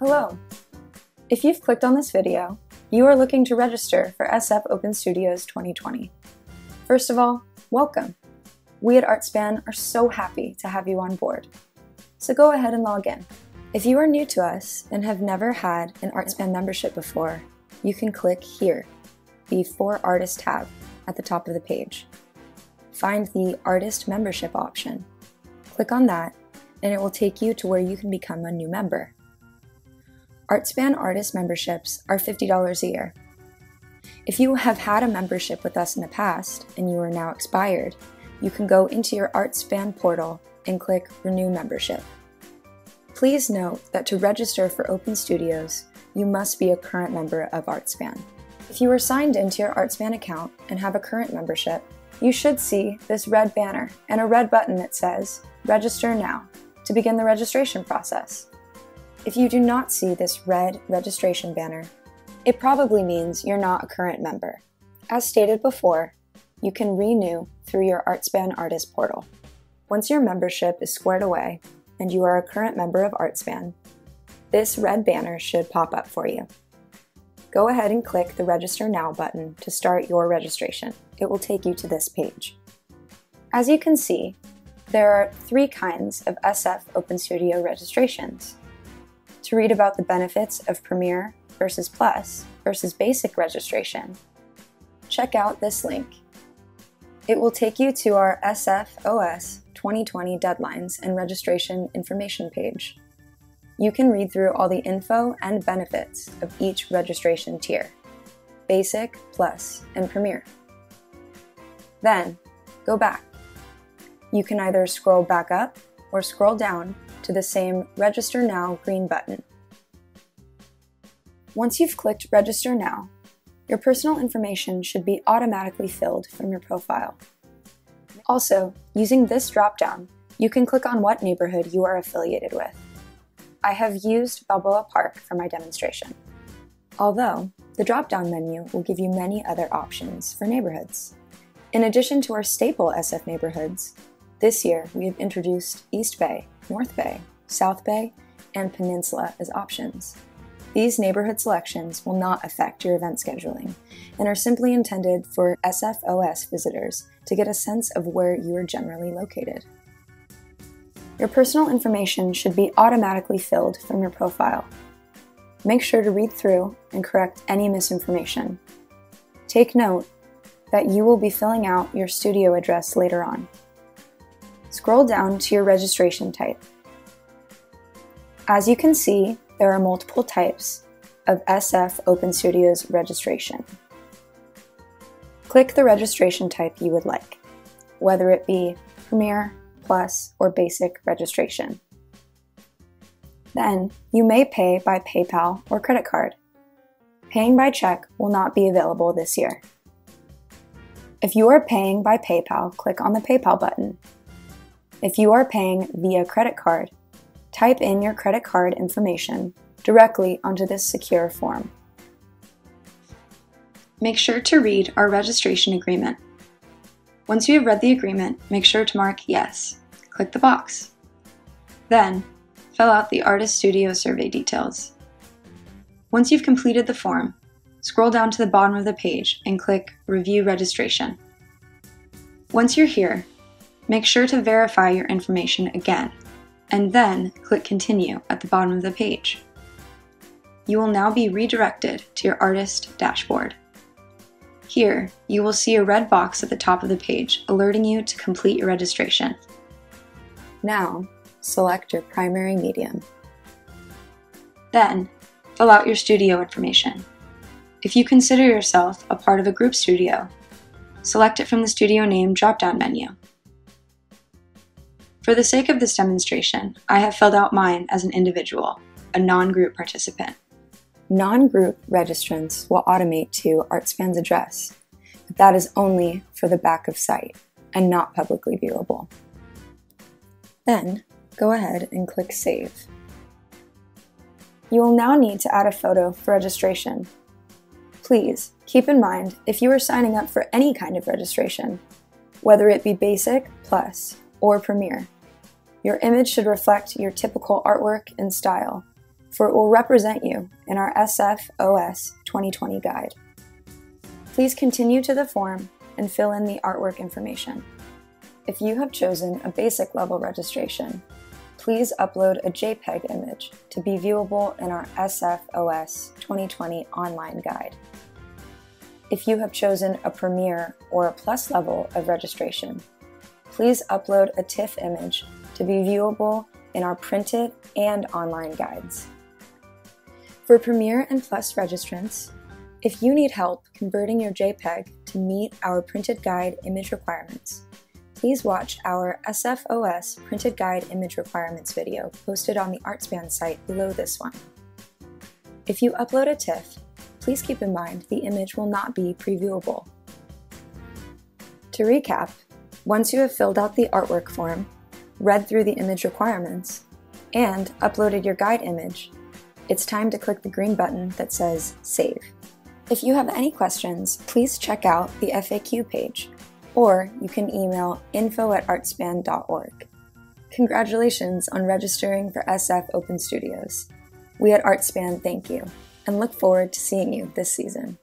Hello! If you've clicked on this video, you are looking to register for SF Open Studios 2020. First of all, welcome! We at Artspan are so happy to have you on board. So go ahead and log in. If you are new to us and have never had an Artspan membership before, you can click here, the For Artists tab at the top of the page. Find the Artist Membership option. Click on that, and it will take you to where you can become a new member. Artspan Artist memberships are $50 a year. If you have had a membership with us in the past and you are now expired, you can go into your Artspan portal and click Renew Membership. Please note that to register for Open Studios, you must be a current member of Artspan. If you are signed into your Artspan account and have a current membership, you should see this red banner and a red button that says Register Now to begin the registration process. If you do not see this red registration banner, it probably means you're not a current member. As stated before, you can renew through your Artspan Artist portal. Once your membership is squared away and you are a current member of Artspan, this red banner should pop up for you. Go ahead and click the Register Now button to start your registration. It will take you to this page. As you can see, there are three kinds of SF Open Studio registrations. To read about the benefits of Premier versus Plus versus Basic registration, check out this link. It will take you to our SFOS 2020 deadlines and registration information page. You can read through all the info and benefits of each registration tier Basic, Plus, and Premier. Then, go back. You can either scroll back up or scroll down to the same Register Now green button. Once you've clicked Register Now, your personal information should be automatically filled from your profile. Also, using this dropdown, you can click on what neighborhood you are affiliated with. I have used Balboa Park for my demonstration. Although, the drop-down menu will give you many other options for neighborhoods. In addition to our staple SF neighborhoods, this year we have introduced East Bay, North Bay, South Bay, and Peninsula as options. These neighborhood selections will not affect your event scheduling and are simply intended for SFOS visitors to get a sense of where you are generally located. Your personal information should be automatically filled from your profile. Make sure to read through and correct any misinformation. Take note that you will be filling out your studio address later on. Scroll down to your registration type. As you can see, there are multiple types of SF Open Studios registration. Click the registration type you would like, whether it be Premier, Plus, or Basic registration. Then, you may pay by PayPal or credit card. Paying by check will not be available this year. If you are paying by PayPal, click on the PayPal button. If you are paying via credit card, type in your credit card information directly onto this secure form. Make sure to read our registration agreement. Once you have read the agreement, make sure to mark Yes. Click the box. Then, fill out the Artist Studio survey details. Once you've completed the form, scroll down to the bottom of the page and click Review Registration. Once you're here, make sure to verify your information again and then click Continue at the bottom of the page. You will now be redirected to your artist dashboard. Here, you will see a red box at the top of the page alerting you to complete your registration. Now, select your primary medium. Then, fill out your studio information. If you consider yourself a part of a group studio, select it from the studio name drop-down menu. For the sake of this demonstration, I have filled out mine as an individual, a non-group participant. Non-group registrants will automate to Artspan's address, but that is only for the back of site and not publicly viewable. Then, go ahead and click Save. You will now need to add a photo for registration. Please, keep in mind if you are signing up for any kind of registration, whether it be Basic, Plus, or Premier. Your image should reflect your typical artwork and style, for it will represent you in our SFOS 2020 guide. Please continue to the form and fill in the artwork information. If you have chosen a basic level registration, please upload a JPEG image to be viewable in our SFOS 2020 online guide. If you have chosen a Premier or a Plus level of registration, please upload a TIFF image to be viewable in our printed and online guides. For Premier and Plus registrants, if you need help converting your JPEG to meet our printed guide image requirements, please watch our SFOS printed guide image requirements video posted on the Artspan site below this one. If you upload a TIFF, please keep in mind the image will not be previewable. To recap, once you have filled out the artwork form, read through the image requirements, and uploaded your guide image, it's time to click the green button that says Save. If you have any questions, please check out the FAQ page, or you can email info at artspan.org. Congratulations on registering for SF Open Studios. We at Artspan thank you and look forward to seeing you this season.